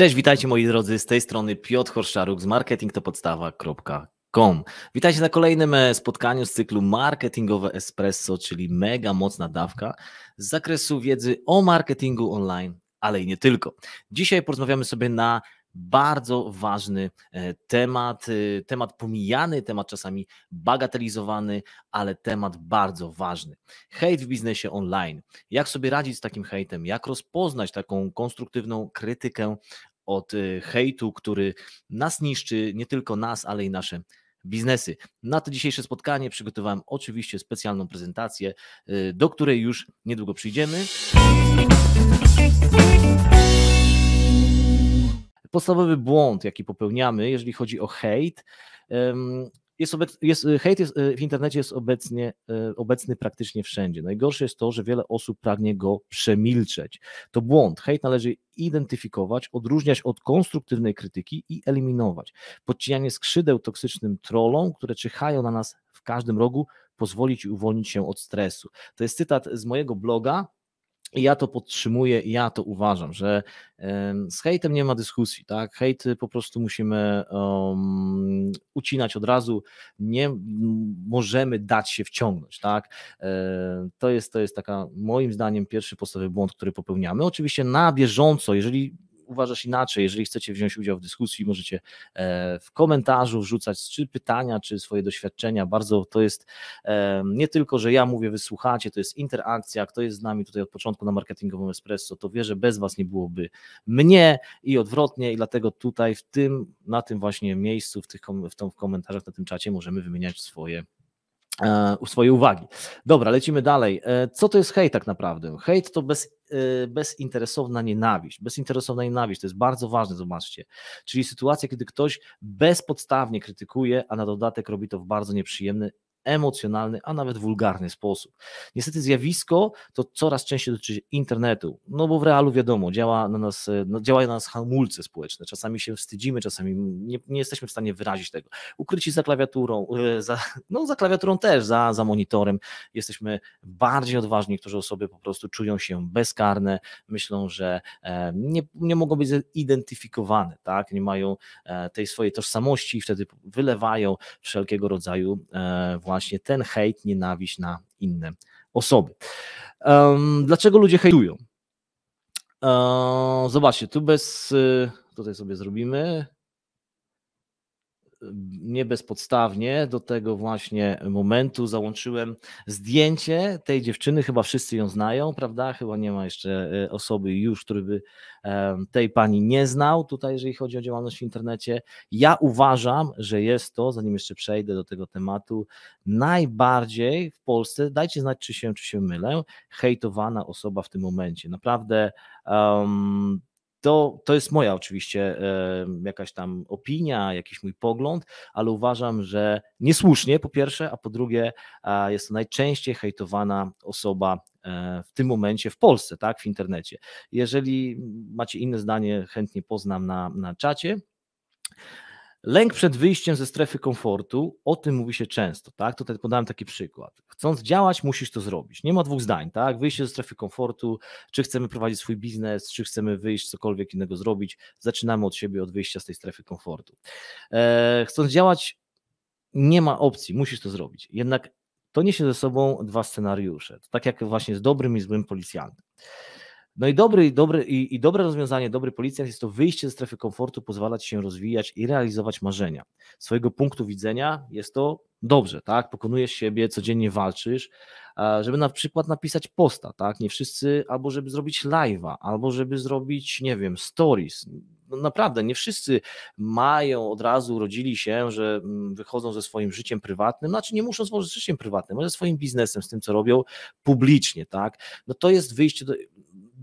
Cześć, witajcie moi drodzy, z tej strony Piotr Horszczaruk z marketingtopodstawa.com. Witajcie na kolejnym e, spotkaniu z cyklu Marketingowe Espresso, czyli mega mocna dawka z zakresu wiedzy o marketingu online, ale i nie tylko. Dzisiaj porozmawiamy sobie na bardzo ważny e, temat, e, temat pomijany, temat czasami bagatelizowany, ale temat bardzo ważny. Hejt w biznesie online. Jak sobie radzić z takim hejtem? Jak rozpoznać taką konstruktywną krytykę od e, hejtu, który nas niszczy, nie tylko nas, ale i nasze biznesy. Na to dzisiejsze spotkanie przygotowałem oczywiście specjalną prezentację, do której już niedługo przyjdziemy. podstawowy błąd, jaki popełniamy, jeżeli chodzi o hejt, jest, obec, jest hejt jest, e, w internecie jest obecnie, e, obecny praktycznie wszędzie. Najgorsze jest to, że wiele osób pragnie go przemilczeć. To błąd. Hejt należy identyfikować, odróżniać od konstruktywnej krytyki i eliminować. Podcinanie skrzydeł toksycznym trollom, które czyhają na nas w każdym rogu, pozwolić i uwolnić się od stresu. To jest cytat z mojego bloga, i ja to podtrzymuję, ja to uważam, że z hejtem nie ma dyskusji, tak? Hejt po prostu musimy um, ucinać od razu, nie możemy dać się wciągnąć, tak? To jest, to jest taka, moim zdaniem, pierwszy podstawowy błąd, który popełniamy. Oczywiście na bieżąco, jeżeli uważasz inaczej. Jeżeli chcecie wziąć udział w dyskusji, możecie e, w komentarzu wrzucać czy pytania, czy swoje doświadczenia. Bardzo to jest e, nie tylko, że ja mówię, wysłuchacie, to jest interakcja. Kto jest z nami tutaj od początku na marketingowym espresso, to wie, że bez Was nie byłoby mnie i odwrotnie, i dlatego tutaj w tym, na tym właśnie miejscu, w tych w, tym, w komentarzach na tym czacie możemy wymieniać swoje E, swoje uwagi. Dobra, lecimy dalej. E, co to jest hejt tak naprawdę? Hejt to bez, e, bezinteresowna nienawiść. Bezinteresowna nienawiść to jest bardzo ważne, zobaczcie. Czyli sytuacja, kiedy ktoś bezpodstawnie krytykuje, a na dodatek robi to w bardzo nieprzyjemny emocjonalny, a nawet wulgarny sposób. Niestety zjawisko to coraz częściej dotyczy internetu, no bo w realu wiadomo, działa na nas, no, działają na nas hamulce społeczne, czasami się wstydzimy, czasami nie, nie jesteśmy w stanie wyrazić tego. Ukryci za klawiaturą, e, za, no za klawiaturą też, za, za monitorem, jesteśmy bardziej odważni, niektóre osoby po prostu czują się bezkarne, myślą, że e, nie, nie mogą być zidentyfikowane, tak? nie mają e, tej swojej tożsamości i wtedy wylewają wszelkiego rodzaju właśnie ten hejt, nienawiść na inne osoby. Um, dlaczego ludzie hejtują? Um, zobaczcie, tu bez, y, tutaj sobie zrobimy, nie bezpodstawnie do tego właśnie momentu załączyłem zdjęcie tej dziewczyny, chyba wszyscy ją znają, prawda? Chyba nie ma jeszcze e, osoby już, który by tej pani nie znał tutaj, jeżeli chodzi o działalność w internecie. Ja uważam, że jest to, zanim jeszcze przejdę do tego tematu, najbardziej w Polsce, dajcie znać, czy się, czy się mylę, hejtowana osoba w tym momencie. Naprawdę um, to, to jest moja oczywiście jakaś tam opinia, jakiś mój pogląd, ale uważam, że niesłusznie po pierwsze, a po drugie jest to najczęściej hejtowana osoba e, w tym momencie w Polsce, tak, w internecie. Jeżeli macie inne zdanie, chętnie poznam na, na czacie. Lęk przed wyjściem ze strefy komfortu, o tym mówi się często, tak? Tutaj podałem taki przykład. Chcąc działać, musisz to zrobić. Nie ma dwóch zdań, tak? Wyjście ze strefy komfortu, czy chcemy prowadzić swój biznes, czy chcemy wyjść, cokolwiek innego zrobić, zaczynamy od siebie, od wyjścia z tej strefy komfortu. Eee, chcąc działać, nie ma opcji, musisz to zrobić. Jednak to niesie ze sobą dwa scenariusze. Tak jak właśnie z dobrym i złym policjantem. No i dobry, dobry, i, i dobre rozwiązanie, dobry policjant jest to wyjście ze strefy komfortu, pozwalać się rozwijać i realizować marzenia. Z swojego punktu widzenia jest to dobrze, tak? Pokonujesz siebie, codziennie walczysz, żeby na przykład napisać posta, tak? Nie wszyscy, albo żeby zrobić live'a, albo żeby zrobić, nie wiem, stories. No naprawdę, nie wszyscy mają od razu, urodzili się, że mm, wychodzą ze swoim życiem prywatnym, znaczy nie muszą z życiem prywatnym, ze swoim biznesem, z tym, co robią publicznie, tak? No to jest wyjście do,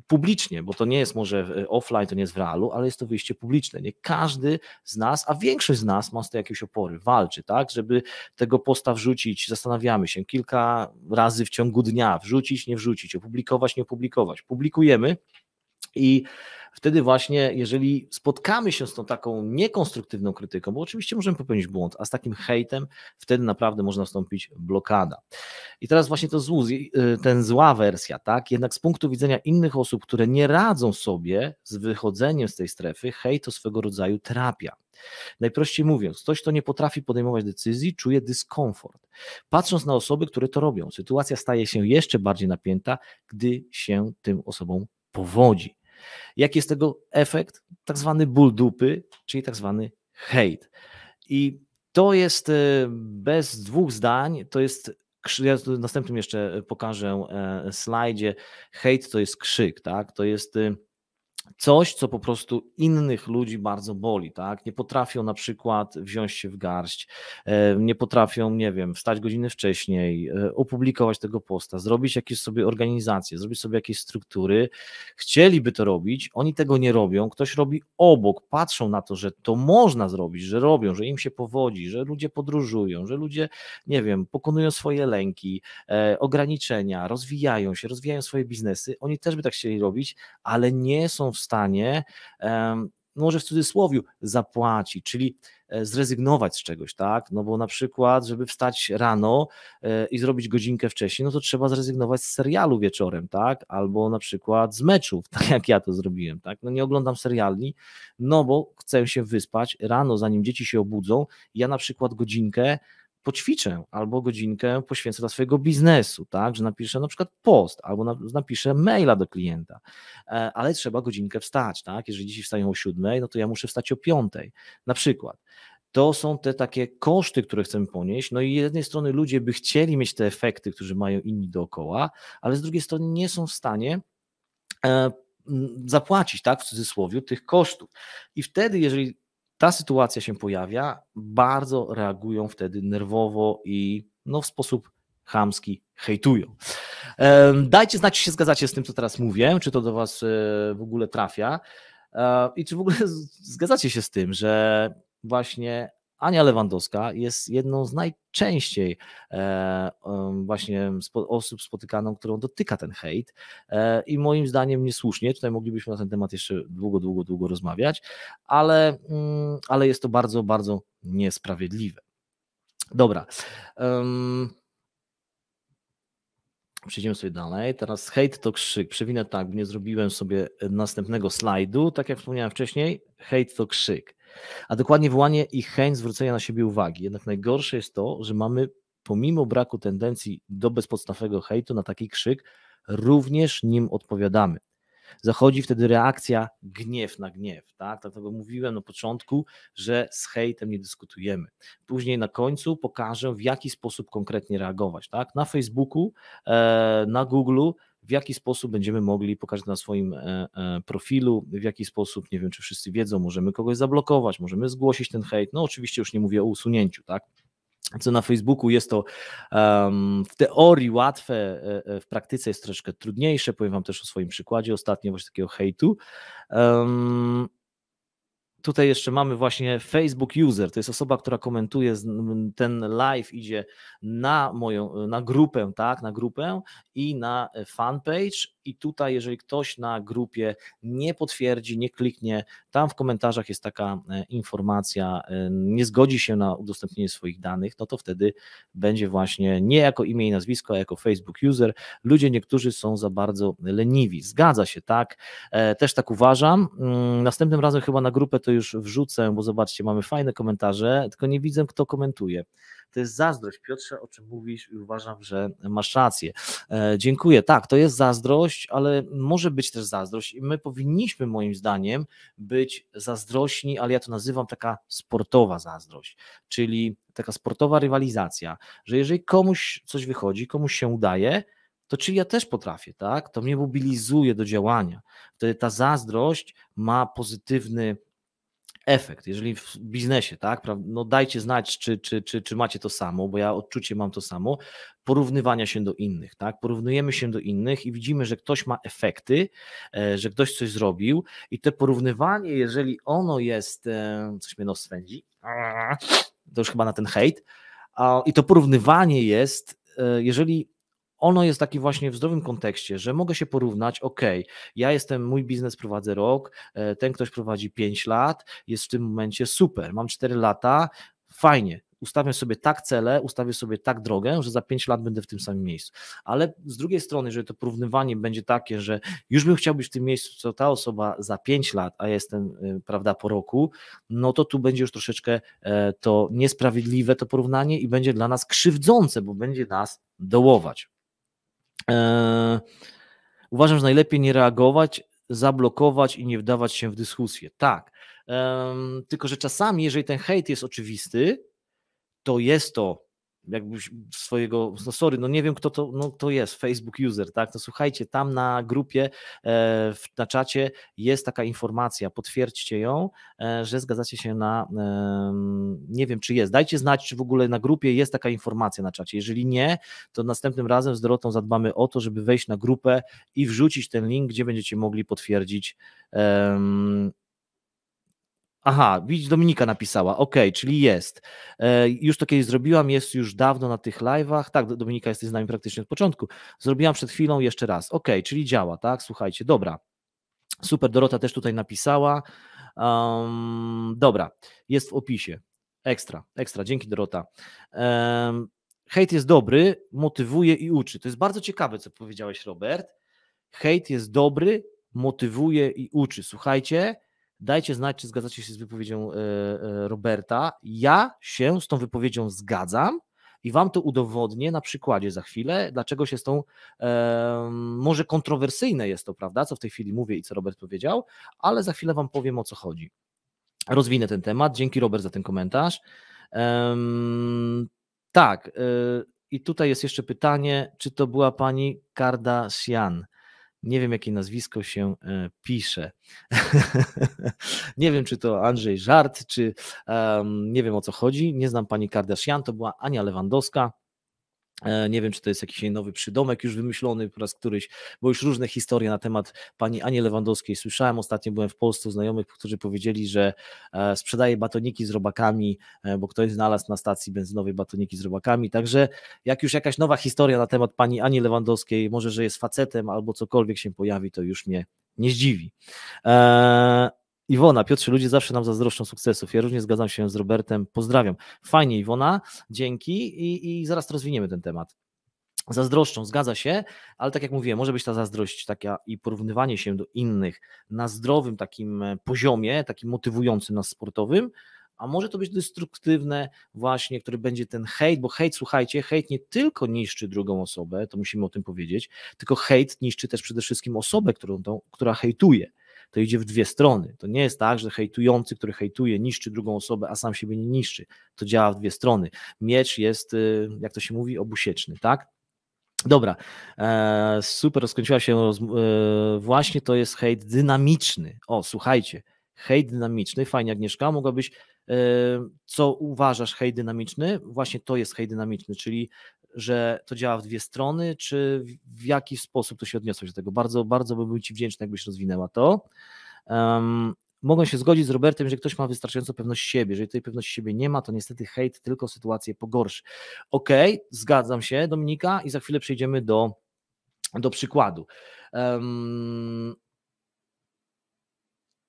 publicznie, bo to nie jest może offline, to nie jest w realu, ale jest to wyjście publiczne. Nie każdy z nas, a większość z nas ma z tym jakieś opory, walczy, tak, żeby tego posta wrzucić, zastanawiamy się kilka razy w ciągu dnia, wrzucić, nie wrzucić, opublikować, nie opublikować. Publikujemy i wtedy właśnie, jeżeli spotkamy się z tą taką niekonstruktywną krytyką, bo oczywiście możemy popełnić błąd, a z takim hejtem, wtedy naprawdę można nastąpić blokada. I teraz właśnie to złu, y, ten zła wersja, tak? Jednak z punktu widzenia innych osób, które nie radzą sobie z wychodzeniem z tej strefy, hejt to swego rodzaju terapia. Najprościej mówiąc, ktoś, kto nie potrafi podejmować decyzji, czuje dyskomfort. Patrząc na osoby, które to robią, sytuacja staje się jeszcze bardziej napięta, gdy się tym osobom powodzi. Jaki jest tego efekt? Tak zwany ból dupy, czyli tak zwany hejt. I to jest e, bez dwóch zdań, to jest ja następnym jeszcze pokażę e, slajdzie. Hejt to jest krzyk, tak? To jest e, coś, co po prostu innych ludzi bardzo boli, tak? Nie potrafią na przykład wziąć się w garść, e, nie potrafią, nie wiem, wstać godziny wcześniej, e, opublikować tego posta, zrobić jakieś sobie organizacje, zrobić sobie jakieś struktury. Chcieliby to robić, oni tego nie robią, ktoś robi obok, patrzą na to, że to można zrobić, że robią, że im się powodzi, że ludzie podróżują, że ludzie, nie wiem, pokonują swoje lęki, e, ograniczenia, rozwijają się, rozwijają swoje biznesy. Oni też by tak chcieli robić, ale nie są w stanie, może w cudzysłowie, zapłacić, czyli e, zrezygnować z czegoś, tak? No bo na przykład, żeby wstać rano e, i zrobić godzinkę wcześniej, no to trzeba zrezygnować z serialu wieczorem, tak? Albo na przykład z meczów, tak jak ja to zrobiłem, tak? No nie oglądam seriali, no bo chcę się wyspać rano, zanim dzieci się obudzą. Ja na przykład godzinkę poćwiczę albo godzinkę poświęcę dla swojego biznesu, tak, że napiszę na przykład post albo napiszę maila do klienta, e, ale trzeba godzinkę wstać, tak, jeżeli dziś wstają o siódmej, no to ja muszę wstać o piątej, na przykład. To są te takie koszty, które chcemy ponieść. No i z jednej strony ludzie by chcieli mieć te efekty, którzy mają inni dookoła, ale z drugiej strony nie są w stanie e, zapłacić, tak, w cudzysłowie, tych kosztów. I wtedy, jeżeli ta sytuacja się pojawia, bardzo reagują wtedy nerwowo i no, w sposób chamski hejtują. Dajcie znać, czy się zgadzacie z tym, co teraz mówię, czy to do Was e, w ogóle trafia e, i czy w ogóle zgadzacie się z tym, że właśnie Ania Lewandowska jest jedną z najczęściej e, właśnie osób spotykaną, którą dotyka ten hejt e, i moim zdaniem niesłusznie, tutaj moglibyśmy na ten temat jeszcze długo, długo, długo rozmawiać, ale, mm, ale jest to bardzo, bardzo niesprawiedliwe. Dobra. Przejdziemy sobie dalej. Teraz hejt to krzyk. Przewinę tak, nie zrobiłem sobie następnego slajdu. Tak jak wspomniałem wcześniej, hejt to krzyk a dokładnie wołanie i chęć zwrócenia na siebie uwagi. Jednak najgorsze jest to, że mamy pomimo braku tendencji do bezpodstawnego hejtu na taki krzyk, również nim odpowiadamy. Zachodzi wtedy reakcja gniew na gniew. Tak? Dlatego mówiłem na początku, że z hejtem nie dyskutujemy. Później na końcu pokażę, w jaki sposób konkretnie reagować. Tak? Na Facebooku, e, na Google w jaki sposób będziemy mogli pokazać na swoim e, e, profilu, w jaki sposób, nie wiem czy wszyscy wiedzą, możemy kogoś zablokować, możemy zgłosić ten hejt, no oczywiście już nie mówię o usunięciu, tak, co na Facebooku jest to um, w teorii łatwe, e, w praktyce jest troszkę trudniejsze. Powiem Wam też o swoim przykładzie ostatnio właśnie takiego hejtu. Um, Tutaj jeszcze mamy właśnie Facebook user, to jest osoba, która komentuje, ten live idzie na moją, na grupę, tak, na grupę i na fanpage i tutaj jeżeli ktoś na grupie nie potwierdzi, nie kliknie, tam w komentarzach jest taka e, informacja, e, nie zgodzi się na udostępnienie swoich danych, no to wtedy będzie właśnie nie jako imię i nazwisko, a jako Facebook user. Ludzie niektórzy są za bardzo leniwi. Zgadza się, tak? E, też tak uważam. Mm, następnym razem chyba na grupę to już wrzucę, bo zobaczcie, mamy fajne komentarze, tylko nie widzę, kto komentuje to jest zazdrość. Piotrze, o czym mówisz i uważam, że masz rację. E, dziękuję. Tak, to jest zazdrość, ale może być też zazdrość i my powinniśmy moim zdaniem być zazdrośni, ale ja to nazywam taka sportowa zazdrość, czyli taka sportowa rywalizacja, że jeżeli komuś coś wychodzi, komuś się udaje, to czy ja też potrafię, tak? To mnie mobilizuje do działania. Wtedy ta zazdrość ma pozytywny efekt, jeżeli w biznesie, tak, no dajcie znać, czy, czy, czy, czy macie to samo, bo ja odczucie mam to samo, porównywania się do innych, tak, porównujemy się do innych i widzimy, że ktoś ma efekty, e, że ktoś coś zrobił i to porównywanie, jeżeli ono jest, e, coś mnie nos swędzi, to już chyba na ten hejt, i to porównywanie jest, e, jeżeli ono jest taki właśnie w zdrowym kontekście, że mogę się porównać, ok, ja jestem, mój biznes prowadzę rok, e, ten ktoś prowadzi 5 lat, jest w tym momencie super, mam 4 lata, fajnie, ustawię sobie tak cele, ustawię sobie tak drogę, że za 5 lat będę w tym samym miejscu. Ale z drugiej strony, jeżeli to porównywanie będzie takie, że już bym chciał być w tym miejscu, co ta osoba za 5 lat, a jestem, y, prawda, po roku, no to tu będzie już troszeczkę e, to niesprawiedliwe to porównanie i będzie dla nas krzywdzące, bo będzie nas dołować. Eee, uważam, że najlepiej nie reagować, zablokować i nie wdawać się w dyskusję. Tak. Tylko, że czasami, jeżeli ten hejt jest oczywisty, to jest to jakbyś swojego, no sorry, no nie wiem kto to, no to jest, Facebook user, tak, to słuchajcie, tam na grupie, e, na czacie jest taka informacja, potwierdźcie ją, e, że zgadzacie się na, nie wiem czy jest, dajcie znać, czy w ogóle na grupie jest taka informacja na czacie, jeżeli nie, to następnym razem z Dorotą zadbamy o to, żeby wejść na grupę i wrzucić ten link, gdzie będziecie mogli potwierdzić Aha, widzisz, Dominika napisała, ok, czyli jest. E, już to kiedyś zrobiłam, jest już dawno na tych live'ach. Tak, Dominika jesteś z nami praktycznie od początku. Zrobiłam przed chwilą jeszcze raz. Ok, czyli działa, tak? Słuchajcie, dobra. Super, Dorota też tutaj napisała. Um, dobra, jest w opisie. Ekstra, ekstra, dzięki Dorota. Um, hejt jest dobry, motywuje i uczy. To jest bardzo ciekawe, co powiedziałeś, Robert. Hejt jest dobry, motywuje i uczy. Słuchajcie, Dajcie znać, czy zgadzacie się z wypowiedzią e, e, Roberta. Ja się z tą wypowiedzią zgadzam i Wam to udowodnię na przykładzie za chwilę, dlaczego się z tą, może kontrowersyjne jest to, prawda, co w tej chwili mówię i co Robert powiedział, ale za chwilę Wam powiem o co chodzi. Rozwinę ten temat. Dzięki Robert za ten komentarz. Tak, e, i tutaj jest jeszcze pytanie, czy to była pani Kardashian? Nie wiem, jakie nazwisko się e, pisze. nie wiem, czy to Andrzej Żart, czy um, nie wiem o co chodzi. Nie znam pani Kardashian, to była Ania Lewandowska. E, nie wiem, czy to jest jakiś nowy przydomek już wymyślony po raz któryś, bo już różne historie na temat pani Ani Lewandowskiej słyszałem. Ostatnio byłem w Polsce u znajomych, którzy powiedzieli, że e, sprzedaje batoniki z robakami, e, bo ktoś znalazł na stacji benzynowej batoniki z robakami. Także jak już jakaś nowa historia na temat pani Ani Lewandowskiej, może, że jest facetem albo cokolwiek się pojawi, to już mnie nie zdziwi. Iwona, Piotrze, ludzie zawsze nam zazdroszczą sukcesów. Ja również zgadzam się z Robertem. Pozdrawiam. Fajnie, Iwona, dzięki i, i zaraz rozwiniemy ten temat. Zazdroszczą, zgadza się, ale tak jak mówiłem, może być ta zazdrość taka i porównywanie się do innych na zdrowym takim e, poziomie, takim motywującym nas sportowym, a może to być destruktywne właśnie, który będzie ten hejt, bo hejt, słuchajcie, hejt nie tylko niszczy drugą osobę, to musimy o tym powiedzieć, tylko hejt niszczy też przede wszystkim osobę, którą tą, która hejtuje to idzie w dwie strony. To nie jest tak, że hejtujący, który hejtuje, niszczy drugą osobę, a sam siebie nie niszczy. To działa w dwie strony. Miecz jest, y, jak to się mówi, obusieczny, tak? Dobra, e, super, rozkończyła się e, właśnie to jest hejt dynamiczny. O, słuchajcie, hejt dynamiczny, fajnie Agnieszka, mogłabyś, e, co uważasz hejt dynamiczny? Właśnie to jest hejt dynamiczny, czyli że to działa w dwie strony, czy w jaki sposób to się odniosłeś do tego? Bardzo, bardzo bym był Ci wdzięczny, jakbyś rozwinęła to. Um, mogę się zgodzić z Robertem, że ktoś ma wystarczającą pewność siebie. Jeżeli tej pewności siebie nie ma, to niestety hejt tylko sytuację pogorszy. Okej, okay, zgadzam się, Dominika, i za chwilę przejdziemy do, do przykładu. Um,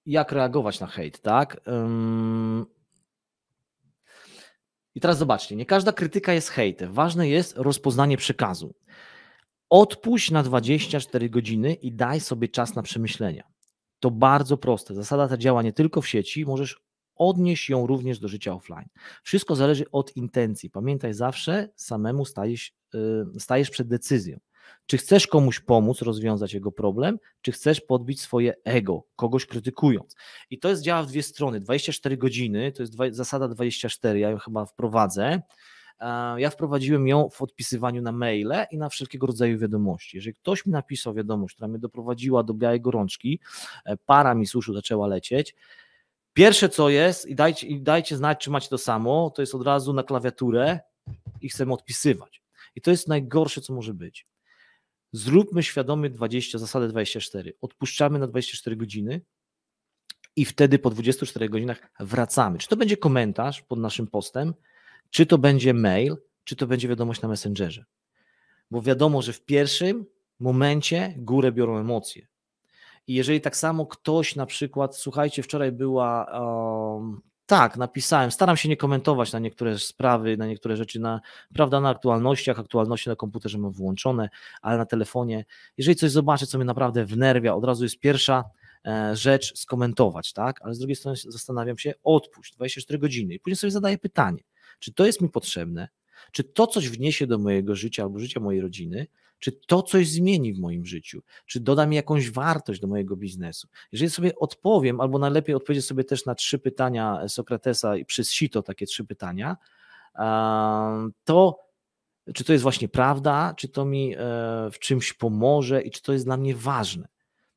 jak reagować na hejt, tak? Um, i teraz zobaczcie, nie każda krytyka jest hejtem. Ważne jest rozpoznanie przekazu. Odpuść na 24 godziny i daj sobie czas na przemyślenia. To bardzo proste. Zasada ta działa nie tylko w sieci, możesz odnieść ją również do życia offline. Wszystko zależy od intencji. Pamiętaj zawsze, samemu stajesz, y, stajesz przed decyzją. Czy chcesz komuś pomóc rozwiązać jego problem, czy chcesz podbić swoje ego, kogoś krytykując. I to jest działa w dwie strony. 24 godziny, to jest zasada 24, ja ją chyba wprowadzę. Ja wprowadziłem ją w odpisywaniu na maile i na wszelkiego rodzaju wiadomości. Jeżeli ktoś mi napisał wiadomość, która mnie doprowadziła do białej gorączki, e, para mi z uszu zaczęła lecieć, Pierwsze co jest, i dajcie, i dajcie znać, czy macie to samo, to jest od razu na klawiaturę i chcemy odpisywać. I to jest najgorsze, co może być. Zróbmy świadomie 20, zasadę 24. Odpuszczamy na 24 godziny i wtedy po 24 godzinach wracamy. Czy to będzie komentarz pod naszym postem, czy to będzie mail, czy to będzie wiadomość na Messengerze. bo wiadomo, że w pierwszym momencie górę biorą emocje. I jeżeli tak samo ktoś na przykład, słuchajcie, wczoraj była um, tak, napisałem. Staram się nie komentować na niektóre sprawy, na niektóre rzeczy, na, prawda, na aktualnościach. Aktualności na komputerze mam włączone, ale na telefonie. Jeżeli coś zobaczę, co mnie naprawdę wnerwia, od razu jest pierwsza e, rzecz skomentować, tak? Ale z drugiej strony zastanawiam się, odpuść 24 godziny i później sobie zadaję pytanie, czy to jest mi potrzebne, czy to coś wniesie do mojego życia albo życia mojej rodziny, czy to coś zmieni w moim życiu, czy doda mi jakąś wartość do mojego biznesu. Jeżeli sobie odpowiem, albo najlepiej odpowiedzieć sobie też na trzy pytania Sokratesa i przez sito takie trzy pytania, to czy to jest właśnie prawda, czy to mi e, w czymś pomoże i czy to jest dla mnie ważne.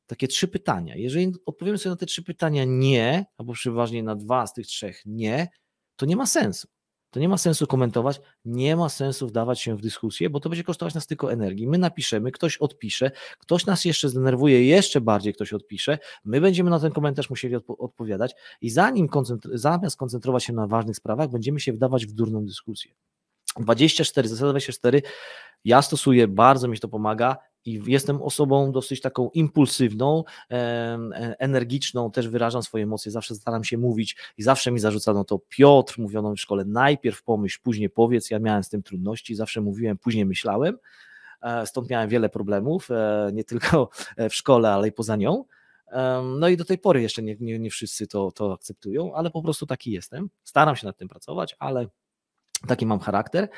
Takie trzy pytania. Jeżeli odpowiemy sobie na te trzy pytania nie, albo przeważnie na dwa z tych trzech nie, to nie ma sensu to nie ma sensu komentować, nie ma sensu wdawać się w dyskusję, bo to będzie kosztować nas tylko energii. My napiszemy, ktoś odpisze, ktoś nas jeszcze zdenerwuje, jeszcze bardziej ktoś odpisze, my będziemy na ten komentarz musieli odpo odpowiadać i zanim koncentr zamiast koncentrować się na ważnych sprawach, będziemy się wdawać w durną dyskusję. 24, zasada 24, ja stosuję, bardzo mi to pomaga i jestem osobą dosyć taką impulsywną, energiczną, też wyrażam swoje emocje, zawsze staram się mówić i zawsze mi zarzucano to Piotr, mówiono w szkole najpierw pomyśl, później powiedz, ja miałem z tym trudności, zawsze mówiłem, później myślałem, e, stąd miałem wiele problemów, e, nie tylko w szkole, ale i poza nią. No i do tej pory jeszcze nie, nie, nie wszyscy to, to akceptują, ale po prostu taki jestem. Staram się nad tym pracować, ale taki mam charakter.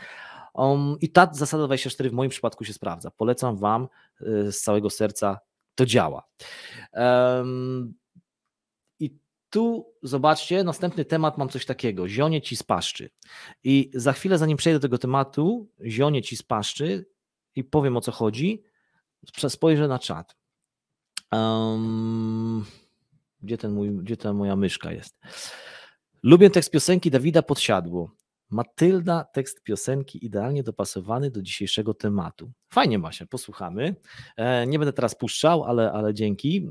Um, I ta zasada 24 w moim przypadku się sprawdza. Polecam Wam y, z całego serca, to działa. Um, I tu zobaczcie, następny temat mam coś takiego, zionie ci z paszczy. I za chwilę, zanim przejdę do tego tematu, zionie ci z paszczy i powiem o co chodzi, spojrzę na czat. Um, gdzie, ten mój, gdzie ta moja myszka jest? Lubię tekst piosenki Dawida Podsiadło. Matylda, tekst piosenki idealnie dopasowany do dzisiejszego tematu. Fajnie, Masia, posłuchamy. E, nie będę teraz puszczał, ale, ale dzięki.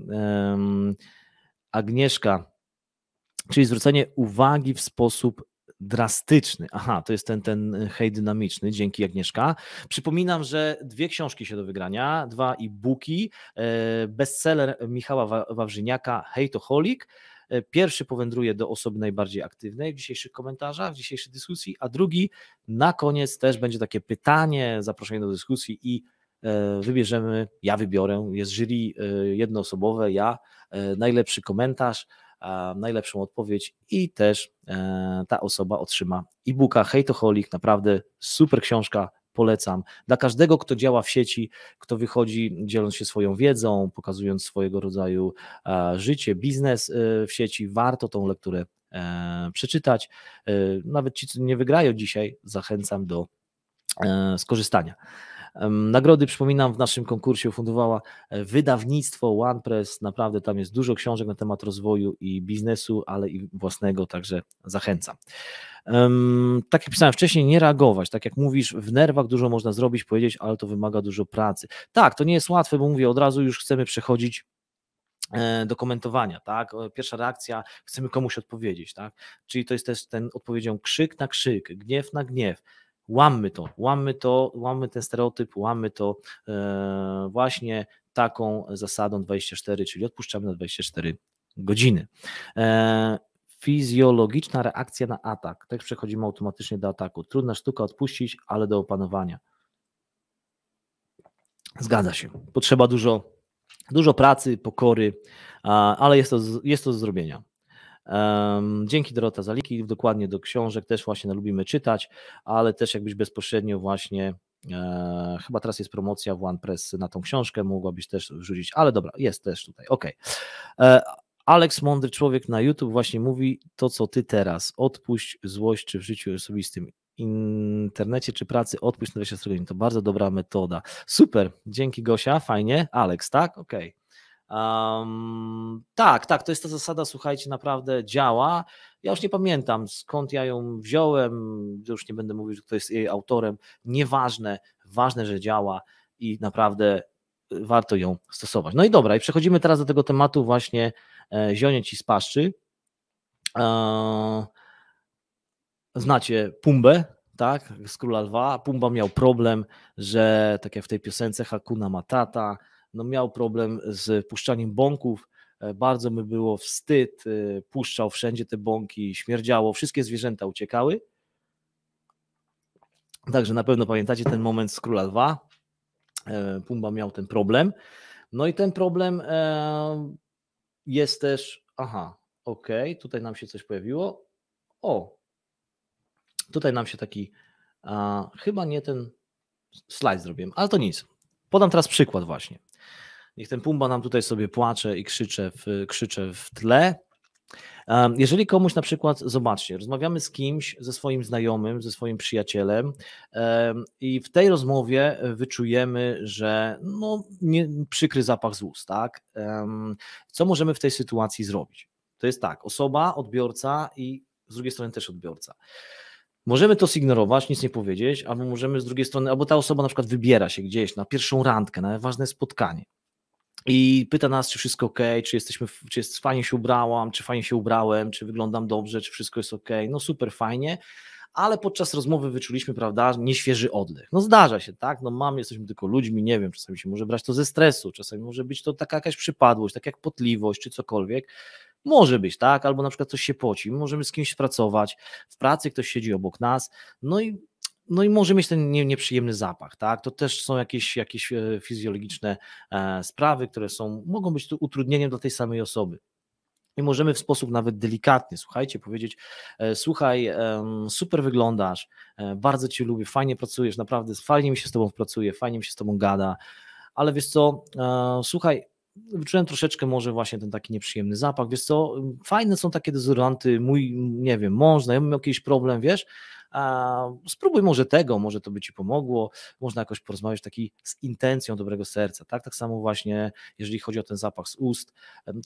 Agnieszka, czyli zwrócenie uwagi w sposób drastyczny. Aha, to jest ten, ten hej dynamiczny. Dzięki Agnieszka. Przypominam, że dwie książki się do wygrania, dwa e-booki. E, bestseller Michała Wawrzyniaka Hejtoholik E, pierwszy powędruje do osoby najbardziej aktywnej w dzisiejszych komentarzach, w dzisiejszej dyskusji, a drugi na koniec też będzie takie pytanie, zaproszenie do dyskusji i e, wybierzemy, ja wybiorę, jest jury e, jednoosobowe, ja, najlepszy komentarz, najlepszą odpowiedź i też ta osoba otrzyma e-booka Hejtoholik, naprawdę super książka, polecam. Dla każdego, kto działa w sieci, kto wychodzi dzieląc się swoją wiedzą, pokazując swojego rodzaju e, życie, biznes e, w sieci, warto tą lekturę e, przeczytać. Nawet ci, co nie wygrają dzisiaj, zachęcam do skorzystania. Nagrody, przypominam, w naszym konkursie ufundowała wydawnictwo OnePress. Naprawdę tam jest dużo książek na temat rozwoju i biznesu, ale i własnego, także zachęcam. Tak jak pisałem wcześniej, nie reagować. Tak jak mówisz, w nerwach dużo można zrobić, powiedzieć, ale to wymaga dużo pracy. Tak, to nie jest łatwe, bo mówię, od razu już chcemy przechodzić e, do komentowania, tak? Pierwsza reakcja, chcemy komuś odpowiedzieć, tak? Czyli to jest też ten odpowiedzią krzyk na krzyk, gniew na gniew. Łammy to, łammy to, łammy ten stereotyp, łammy to e, właśnie taką zasadą 24, czyli odpuszczamy na 24 godziny. E, fizjologiczna reakcja na atak. Tak przechodzimy automatycznie do ataku. Trudna sztuka odpuścić, ale do opanowania. Zgadza się. Potrzeba dużo, dużo pracy, pokory, ale jest to, jest to do zrobienia. Dzięki Dorota za linki, dokładnie do książek też właśnie lubimy czytać, ale też jakbyś bezpośrednio właśnie e, chyba teraz jest promocja w OnePress na tą książkę, mogłabyś też wrzucić, ale dobra, jest też tutaj, ok. E, Alex Mądry Człowiek na YouTube właśnie mówi to, co ty teraz. Odpuść złość, czy w życiu osobistym, internecie, czy pracy, odpuść na 24 godzin. To bardzo dobra metoda. Super, dzięki Gosia, fajnie. Alex, tak? Okej. Okay. Um, tak, tak, to jest ta zasada, słuchajcie, naprawdę działa. Ja już nie pamiętam skąd ja ją wziąłem, już nie będę mówił, kto jest jej autorem. Nieważne, ważne, że działa i naprawdę warto ją stosować. No i dobra, i przechodzimy teraz do tego tematu właśnie E, zionie ci z paszczy. E, znacie Pumbę, tak, z Króla Lwa. Pumba miał problem, że tak jak w tej piosence Hakuna Matata, no miał problem z puszczaniem bąków, e, bardzo by było wstyd, e, puszczał wszędzie te bąki, śmierdziało, wszystkie zwierzęta uciekały. Także na pewno pamiętacie ten moment z Króla Lwa. E, Pumba miał ten problem. No i ten problem jest też, aha, ok, tutaj nam się coś pojawiło. O, tutaj nam się taki, chyba nie ten slajd zrobiłem, ale to nic. Podam teraz przykład właśnie. Niech ten Pumba nam tutaj sobie płacze i krzycze w, krzycze w tle. Jeżeli komuś na przykład, zobaczcie, rozmawiamy z kimś, ze swoim znajomym, ze swoim przyjacielem i w tej rozmowie wyczujemy, że no, nie, przykry zapach z ust, tak? Co możemy w tej sytuacji zrobić? To jest tak, osoba, odbiorca i z drugiej strony też odbiorca. Możemy to zignorować, nic nie powiedzieć, albo możemy z drugiej strony, albo ta osoba na przykład wybiera się gdzieś na pierwszą randkę, na ważne spotkanie i pyta nas, czy wszystko ok, czy jesteśmy, czy jest, fajnie się ubrałam, czy fajnie się ubrałem, czy wyglądam dobrze, czy wszystko jest ok. No super fajnie, ale podczas rozmowy wyczuliśmy, prawda, nieświeży oddech. No zdarza się, tak? No mamy, jesteśmy tylko ludźmi, nie wiem, czasami się może brać to ze stresu, czasami może być to taka jakaś przypadłość, tak jak potliwość, czy cokolwiek. Może być, tak? Albo na przykład coś się poci, możemy z kimś pracować, w pracy ktoś siedzi obok nas, no i no i może mieć ten nie, nieprzyjemny zapach, tak? To też są jakieś, jakieś e, fizjologiczne e, sprawy, które są, mogą być tu utrudnieniem dla tej samej osoby. I możemy w sposób nawet delikatny, słuchajcie, powiedzieć: e, Słuchaj, super wyglądasz, bardzo Cię lubię, fajnie pracujesz, naprawdę fajnie mi się z Tobą pracuje, fajnie mi się z Tobą gada, ale wiesz co, słuchaj, wyczułem troszeczkę może właśnie ten taki nieprzyjemny zapach, wiesz co, fajne są takie dezodoranty, mój, nie wiem, mąż, znajomy miał jakiś problem, wiesz, spróbuj może tego, może to by Ci pomogło, można jakoś porozmawiać taki z intencją dobrego serca, tak? Tak samo właśnie, jeżeli chodzi o ten zapach z ust,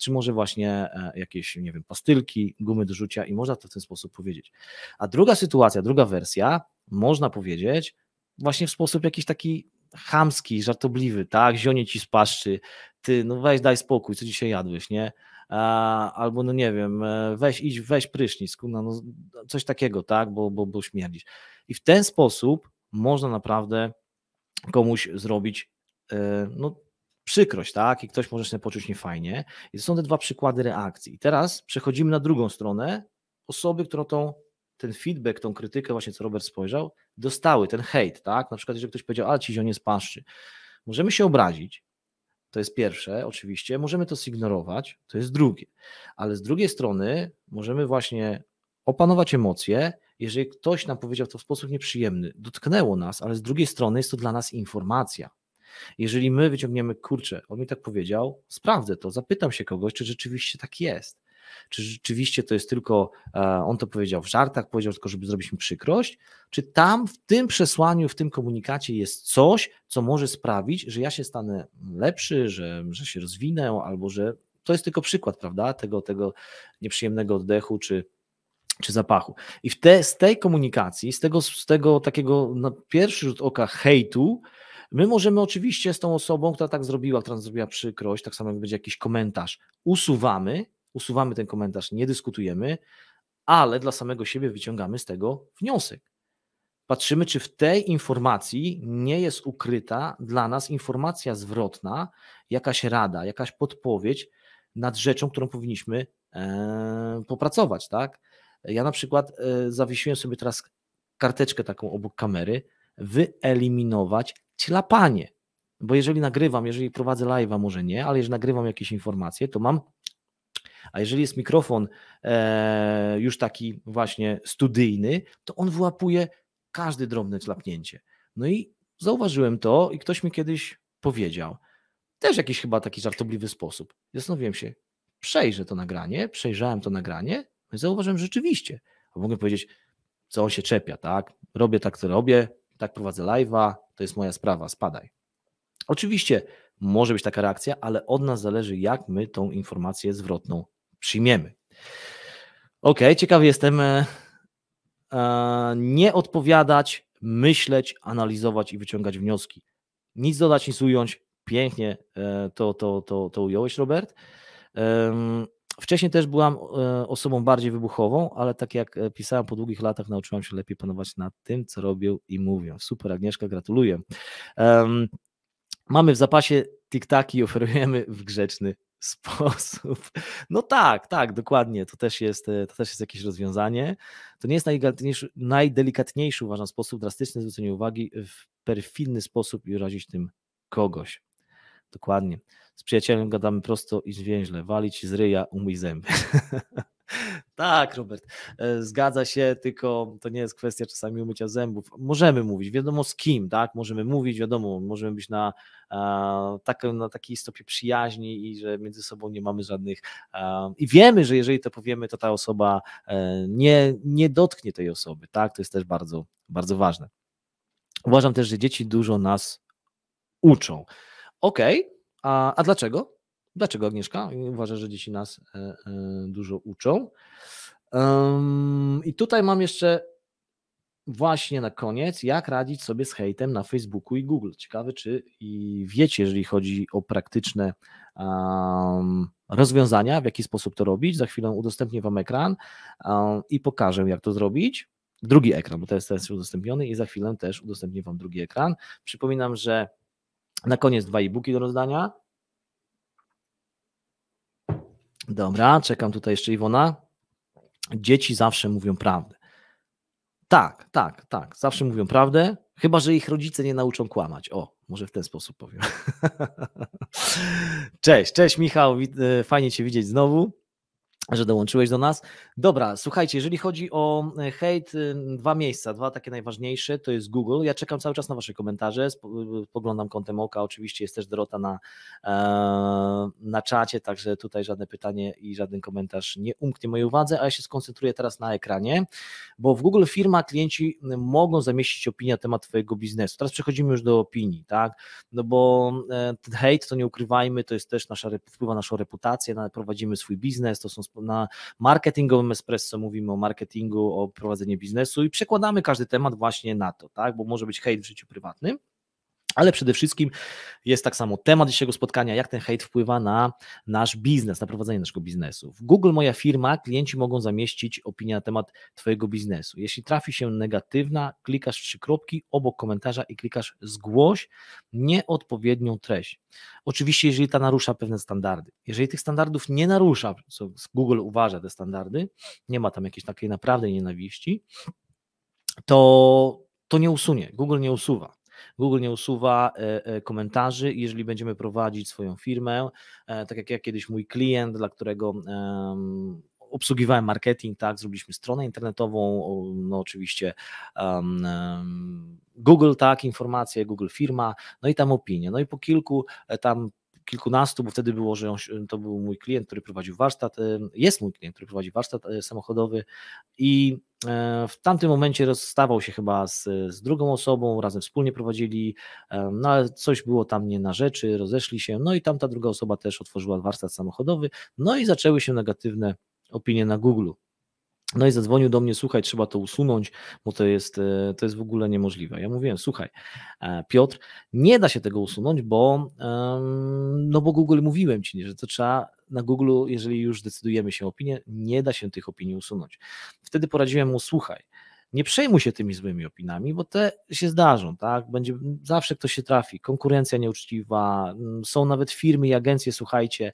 czy może właśnie e, jakieś, nie wiem, pastylki, gumy do rzucia i można to w ten sposób powiedzieć. A druga sytuacja, druga wersja, można powiedzieć właśnie w sposób jakiś taki chamski, żartobliwy, tak, zionie ci z ty, no weź daj spokój, co dzisiaj jadłeś, nie? albo no nie wiem, e, weź idź, weź prysznic, no, coś takiego, tak, bo, bo, bo śmierdzisz. I w ten sposób można naprawdę komuś zrobić e, no, przykrość, tak, i ktoś może się poczuć niefajnie. I to są te dwa przykłady reakcji. I teraz przechodzimy na drugą stronę, osoby, które tą, ten feedback, tą krytykę, właśnie co Robert spojrzał, dostały, ten hejt, tak, na przykład jeżeli ktoś powiedział, ale ci zionie z możemy się obrazić, to jest pierwsze, oczywiście. Możemy to zignorować, to jest drugie. Ale z drugiej strony możemy właśnie opanować emocje. Jeżeli ktoś nam powiedział to w sposób nieprzyjemny, dotknęło nas, ale z drugiej strony jest to dla nas informacja. Jeżeli my wyciągniemy, kurczę, on mi tak powiedział, sprawdzę to, zapytam się kogoś, czy rzeczywiście tak jest czy rzeczywiście to jest tylko, e, on to powiedział w żartach, powiedział tylko, żeby zrobić mi przykrość, czy tam w tym przesłaniu, w tym komunikacie jest coś, co może sprawić, że ja się stanę lepszy, że, że się rozwinę, albo że to jest tylko przykład, prawda, tego, tego nieprzyjemnego oddechu, czy, czy zapachu. I w te, z tej komunikacji, z tego, z tego takiego na pierwszy rzut oka hejtu, my możemy oczywiście z tą osobą, która tak zrobiła, która zrobiła przykrość, tak samo jak będzie jakiś komentarz, usuwamy, usuwamy ten komentarz, nie dyskutujemy, ale dla samego siebie wyciągamy z tego wniosek. Patrzymy, czy w tej informacji nie jest ukryta dla nas informacja zwrotna, jakaś rada, jakaś podpowiedź nad rzeczą, którą powinniśmy e, popracować. Tak? Ja na przykład e, zawiesiłem sobie teraz karteczkę taką obok kamery, wyeliminować cielapanie. Bo jeżeli nagrywam, jeżeli prowadzę live'a, może nie, ale jeżeli nagrywam jakieś informacje, to mam a jeżeli jest mikrofon e, już taki właśnie studyjny, to on wyłapuje każde drobne klapnięcie. No i zauważyłem to i ktoś mi kiedyś powiedział, też jakiś chyba taki żartobliwy sposób. Zastanowiłem się, przejrzę to nagranie, przejrzałem to nagranie no i zauważyłem rzeczywiście. A mogę powiedzieć, co on się czepia, tak? Robię tak, co robię, tak prowadzę live'a, to jest moja sprawa, spadaj. Oczywiście może być taka reakcja, ale od nas zależy, jak my tą informację zwrotną przyjmiemy. Ok, ciekawy jestem. E, e, nie odpowiadać, myśleć, analizować i wyciągać wnioski. Nic dodać, nic ująć. Pięknie e, to, to, to, to ująłeś, Robert. Wcześniej też byłam osobą bardziej wybuchową, ale tak jak pisałem po długich latach, nauczyłam się lepiej panować nad tym, co robią i mówią. Super, Agnieszka, gratuluję. Mamy w zapasie tiktaki i oferujemy w grzeczny sposób. No tak, tak, dokładnie. To też jest, e, to też jest jakieś rozwiązanie. To nie jest najdelikatniejszy, najdelikatniejszy uważam, sposób, drastyczne zwrócenie uwagi w perfidny sposób i urazić tym kogoś. Dokładnie. Z przyjacielem gadamy prosto i zwięźle. Walić z ryja, umyj zęby. tak, Robert, e, zgadza się, tylko to nie jest kwestia czasami umycia zębów. Możemy mówić, wiadomo z kim, tak? Możemy mówić, wiadomo, możemy być na, tak, na takiej stopie przyjaźni i że między sobą nie mamy żadnych. I wiemy, że jeżeli to powiemy, to ta osoba e, nie, nie dotknie tej osoby, tak? To jest też bardzo, bardzo ważne. Uważam też, że dzieci dużo nas uczą. Okej, okay, a, a dlaczego? Dlaczego Agnieszka? Uważa, że dzieci nas e, e, dużo uczą. I tutaj mam jeszcze właśnie na koniec, jak radzić sobie z hejtem na Facebooku i Google. Ciekawe, czy i wiecie, jeżeli chodzi o praktyczne rozwiązania, w jaki sposób to robić. Za chwilę udostępnię Wam ekran i pokażę, jak to zrobić. Drugi ekran, bo to jest teraz udostępniony i za chwilę też udostępnię Wam drugi ekran. Przypominam, że na koniec dwa e-booki do rozdania. Dobra, czekam tutaj jeszcze Iwona. Dzieci zawsze mówią prawdę. Tak, tak, tak, zawsze mówią prawdę, chyba że ich rodzice nie nauczą kłamać. O, może w ten sposób powiem. cześć, cześć Michał, e, fajnie Cię widzieć znowu że dołączyłeś do nas. Dobra, słuchajcie, jeżeli chodzi o e, hejt, y, dwa miejsca, dwa takie najważniejsze, to jest Google. Ja czekam cały czas na Wasze komentarze, y, poglądam kątem oka, oczywiście jest też Dorota na, e, na czacie, także tutaj żadne pytanie i żaden komentarz nie umknie mojej uwadze, a ja się skoncentruję teraz na ekranie, bo w Google firma, klienci mogą zamieścić opinię na temat Twojego biznesu. Teraz przechodzimy już do opinii, tak, no bo e, ten hejt, to nie ukrywajmy, to jest też nasza, wpływa na naszą reputację, prowadzimy swój biznes, to są na marketingowym espresso mówimy o marketingu, o prowadzeniu biznesu i przekładamy każdy temat właśnie na to, tak? Bo może być hejt w życiu prywatnym, ale przede wszystkim jest tak samo temat dzisiejszego spotkania, jak ten hejt wpływa na nasz biznes, na prowadzenie naszego biznesu. W Google Moja Firma klienci mogą zamieścić opinię na temat Twojego biznesu. Jeśli trafi się negatywna, klikasz trzy kropki obok komentarza i klikasz zgłoś nieodpowiednią treść. Oczywiście, jeżeli ta narusza pewne standardy. Jeżeli tych standardów nie narusza, co Google uważa te standardy, nie ma tam jakiejś takiej naprawdę nienawiści, to, to nie usunie. Google nie usuwa. Google nie usuwa e, e, komentarzy, jeżeli będziemy prowadzić swoją firmę, e, tak jak ja kiedyś mój klient, dla którego obsługiwałem marketing, tak, zrobiliśmy stronę internetową, no oczywiście um, Google, tak, informacje, Google firma, no i tam opinie, no i po kilku tam kilkunastu, bo wtedy było, że on, to był mój klient, który prowadził warsztat, jest mój klient, który prowadzi warsztat samochodowy i E, w tamtym momencie rozstawał się chyba z, z drugą osobą, razem wspólnie prowadzili, e, no ale coś było tam nie na rzeczy, rozeszli się, no i tamta druga osoba też otworzyła warsztat samochodowy, no i zaczęły się negatywne opinie na Google. No i zadzwonił do mnie, słuchaj, trzeba to usunąć, bo to jest, e, to jest w ogóle niemożliwe. Ja mówiłem, słuchaj, Piotr, nie da się tego usunąć, bo, no bo Google mówiłem ci, że to trzeba na Google, jeżeli już decydujemy się o opinię, nie da się tych opinii usunąć. Wtedy poradziłem mu, słuchaj, nie przejmuj się tymi złymi opiniami, bo te się zdarzą, tak? Będzie zawsze ktoś się trafi, konkurencja nieuczciwa, są nawet firmy i agencje, słuchajcie,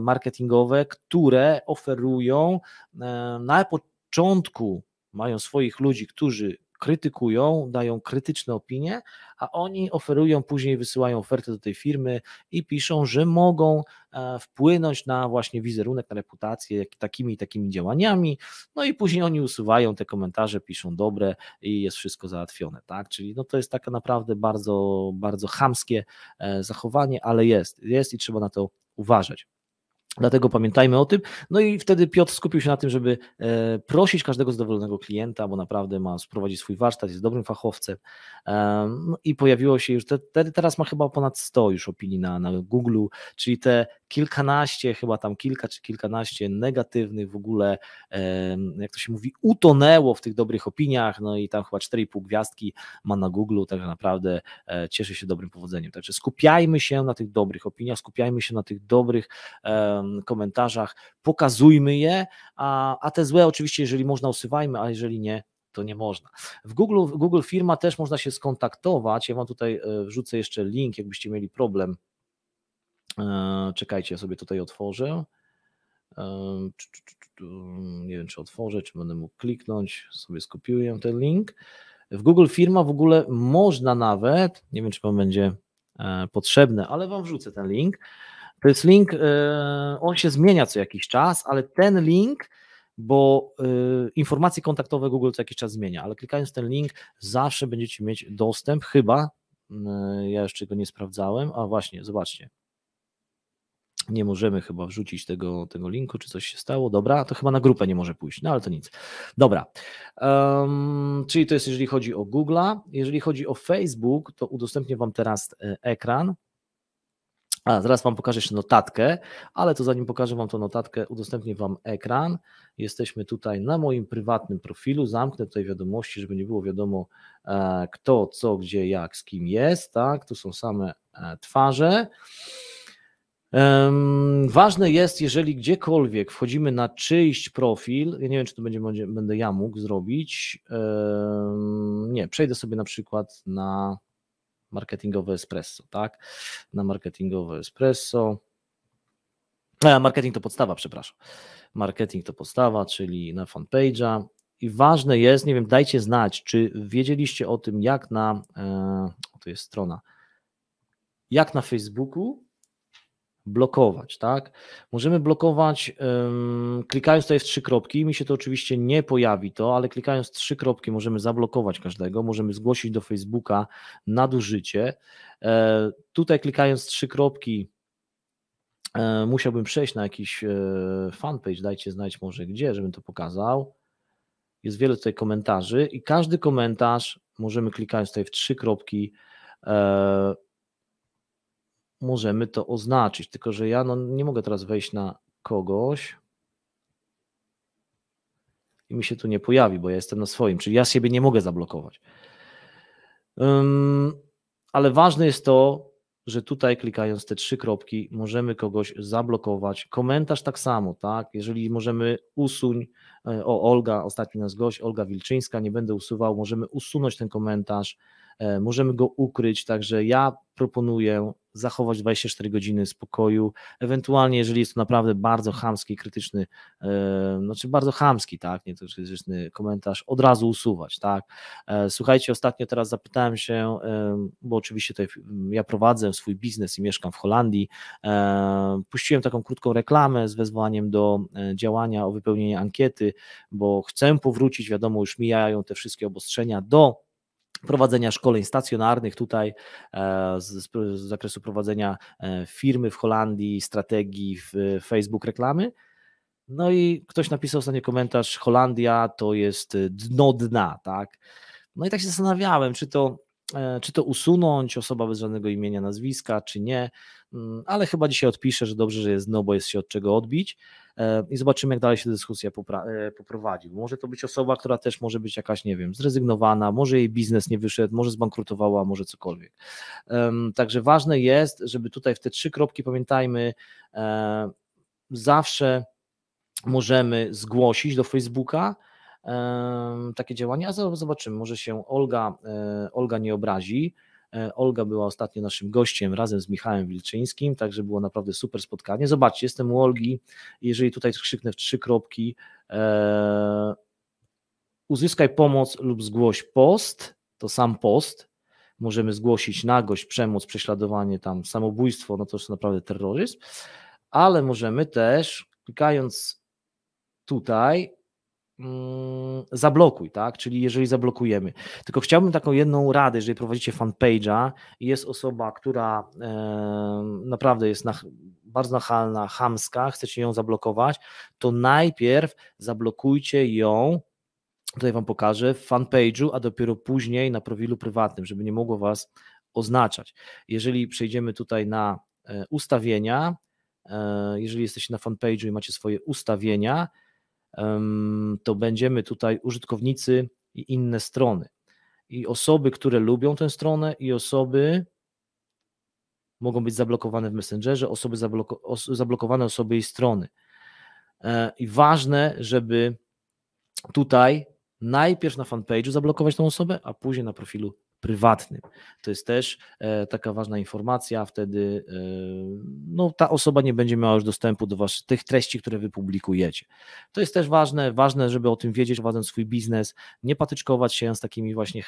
marketingowe, które oferują e, na początku mają swoich ludzi, którzy krytykują, dają krytyczne opinie, a oni oferują, później wysyłają ofertę do tej firmy i piszą, że mogą e, wpłynąć na właśnie wizerunek, na reputację takimi i takimi działaniami, no i później oni usuwają te komentarze, piszą dobre i jest wszystko załatwione, tak, czyli no to jest takie naprawdę bardzo, bardzo chamskie e, zachowanie, ale jest, jest i trzeba na to uważać. Dlatego pamiętajmy o tym. No i wtedy Piotr skupił się na tym, żeby e, prosić każdego zadowolonego klienta, bo naprawdę ma sprowadzić swój warsztat, jest dobrym fachowcem. No I pojawiło się już, te, teraz ma chyba ponad 100 już opinii na, na Google, czyli te kilkanaście, chyba tam kilka czy kilkanaście negatywnych w ogóle, jak to się mówi, utonęło w tych dobrych opiniach, no i tam chyba 4,5 gwiazdki ma na Google, tak naprawdę e, cieszy się dobrym powodzeniem. Także skupiajmy się na tych dobrych opiniach, skupiajmy się na tych dobrych komentarzach, pokazujmy je, a, a te złe oczywiście, jeżeli można, usuwajmy, a jeżeli nie, to nie można. W Google, Google Firma też można się skontaktować. Ja Wam tutaj e, wrzucę jeszcze link, jakbyście mieli problem. E, czekajcie, ja sobie tutaj otworzę. Nie wiem, czy otworzę, czy będę mógł kliknąć. Sobie skopiuję ten link. W Google Firma w ogóle można nawet, nie wiem, czy Wam będzie e, potrzebne, ale Wam wrzucę ten link. To jest link, on się zmienia co jakiś czas, ale ten link bo y, informacje kontaktowe Google co jakiś czas zmienia, ale klikając ten link zawsze będziecie mieć dostęp, chyba, y, ja jeszcze go nie sprawdzałem, a właśnie, zobaczcie, nie możemy chyba wrzucić tego, tego linku, czy coś się stało. Dobra, to chyba na grupę nie może pójść, no ale to nic. Dobra, um, czyli to jest jeżeli chodzi o Google'a. Jeżeli chodzi o Facebook, to udostępnię Wam teraz e, ekran. A, zaraz Wam pokażę jeszcze notatkę, ale to zanim pokażę Wam tą notatkę, udostępnię Wam ekran. Jesteśmy tutaj na moim prywatnym profilu. Zamknę tutaj wiadomości, żeby nie było wiadomo e, kto, co, gdzie, jak, z kim jest. Tak, tu są same e, twarze. Ważne jest, jeżeli gdziekolwiek wchodzimy na czyjś profil, ja nie wiem, czy to będzie, będę ja mógł zrobić. Nie, przejdę sobie na przykład na marketingowe espresso, tak? Na marketingowe espresso. Marketing to podstawa, przepraszam. Marketing to podstawa, czyli na fanpage'a. I ważne jest, nie wiem, dajcie znać, czy wiedzieliście o tym, jak na, e, to jest strona, jak na Facebooku blokować, tak? Możemy blokować, klikając tutaj w trzy kropki, mi się to oczywiście nie pojawi to, ale klikając trzy kropki możemy zablokować każdego, możemy zgłosić do Facebooka nadużycie. E, tutaj klikając trzy kropki e, musiałbym przejść na jakiś e, fanpage, dajcie znać może gdzie, żebym to pokazał. Jest wiele tutaj komentarzy i każdy komentarz możemy klikając tutaj w trzy kropki możemy to oznaczyć, tylko że ja no, nie mogę teraz wejść na kogoś i mi się tu nie pojawi, bo ja jestem na swoim, czyli ja siebie nie mogę zablokować. Um, ale ważne jest to, że tutaj klikając te trzy kropki możemy kogoś zablokować. Komentarz tak samo, tak? Jeżeli możemy usuń, e, o Olga, ostatni nas gość, Olga Wilczyńska, nie będę usuwał, możemy usunąć ten komentarz, możemy go ukryć, także ja proponuję zachować 24 godziny spokoju, ewentualnie jeżeli jest to naprawdę bardzo chamski, krytyczny, e, znaczy bardzo chamski, tak, nie to krytyczny komentarz, od razu usuwać, tak. E, słuchajcie, ostatnio teraz zapytałem się, e, bo oczywiście tutaj ja prowadzę swój biznes i mieszkam w Holandii, puściłem taką krótką reklamę z wezwaniem do działania o wypełnienie ankiety, bo chcę powrócić, wiadomo, już mijają te wszystkie obostrzenia do prowadzenia szkoleń stacjonarnych tutaj e, z, z, zakresu prowadzenia e, firmy w Holandii, strategii w Facebook reklamy. No i ktoś napisał ostatnio komentarz, Holandia to jest dno dna, tak? No i tak się zastanawiałem, czy to, e, czy to usunąć, osoba bez żadnego imienia, nazwiska, czy nie, mm, ale chyba dzisiaj odpiszę, że dobrze, że jest dno, bo jest się od czego odbić. E, i zobaczymy, jak dalej się dyskusja e, poprowadzi. Może to być osoba, która też może być jakaś, nie wiem, zrezygnowana, może jej biznes nie wyszedł, może zbankrutowała, może cokolwiek. Także ważne jest, żeby tutaj w te trzy kropki pamiętajmy, e, zawsze możemy zgłosić do Facebooka takie działania, a zobaczymy, może się Olga, Olga nie obrazi, Olga była ostatnio naszym gościem razem z Michałem Wilczyńskim, także było naprawdę super spotkanie. Zobaczcie, jestem u Olgi. Jeżeli tutaj krzyknę w trzy kropki, e, uzyskaj pomoc lub zgłoś post, to sam post. Możemy zgłosić nagość, przemoc, prześladowanie, tam samobójstwo, no to jest naprawdę terroryzm, ale możemy też, klikając tutaj, zablokuj, tak? Czyli jeżeli zablokujemy. Tylko chciałbym taką jedną radę, jeżeli prowadzicie fanpage'a i jest osoba, która naprawdę jest na, bardzo nachalna, chamska, chcecie ją zablokować, to najpierw zablokujcie ją, tutaj Wam pokażę, w fanpage'u, a dopiero później na profilu prywatnym, żeby nie mogło Was oznaczać. Jeżeli przejdziemy tutaj na e, ustawienia, e, jeżeli jesteście na fanpage'u i macie swoje ustawienia, to będziemy tutaj użytkownicy i inne strony. I osoby, które lubią tę stronę, i osoby, mogą być zablokowane w Messengerze, osoby zabloko os zablokowane osoby i strony. E, I ważne, żeby tutaj najpierw na fanpage'u zablokować tą osobę, a później na profilu prywatnym. To jest też e, taka ważna informacja, wtedy e, no, ta osoba nie będzie miała już dostępu do waszych, tych treści, które wy publikujecie. To jest też ważne, ważne, żeby o tym wiedzieć, prowadząc swój biznes, nie patyczkować się z takimi właśnie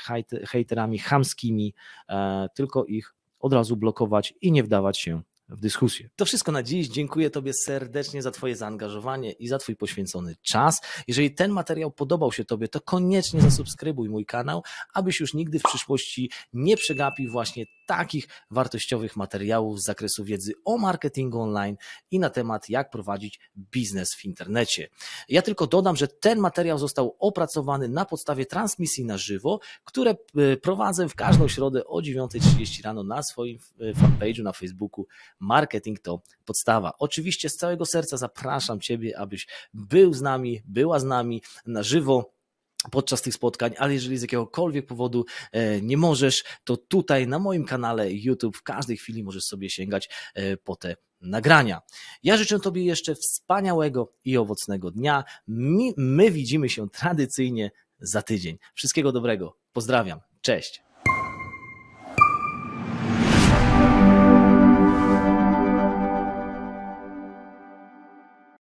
hejterami chamskimi, e, tylko ich od razu blokować i nie wdawać się w dyskusję. To wszystko na dziś. Dziękuję Tobie serdecznie za Twoje zaangażowanie i za Twój poświęcony czas. Jeżeli ten materiał podobał się Tobie, to koniecznie zasubskrybuj mój kanał, abyś już nigdy w przyszłości nie przegapił właśnie takich wartościowych materiałów z zakresu wiedzy o marketingu online i na temat, jak prowadzić biznes w internecie. Ja tylko dodam, że ten materiał został opracowany na podstawie transmisji na żywo, które e, prowadzę w każdą środę o 9.30 rano na swoim e, fanpage'u na Facebooku marketing to podstawa. Oczywiście z całego serca zapraszam Ciebie, abyś był z nami, była z nami na żywo podczas tych spotkań, ale jeżeli z jakiegokolwiek powodu e, nie możesz, to tutaj na moim kanale YouTube w każdej chwili możesz sobie sięgać e, po te nagrania. Ja życzę Tobie jeszcze wspaniałego i owocnego dnia. My, my widzimy się tradycyjnie za tydzień. Wszystkiego dobrego. Pozdrawiam. Cześć.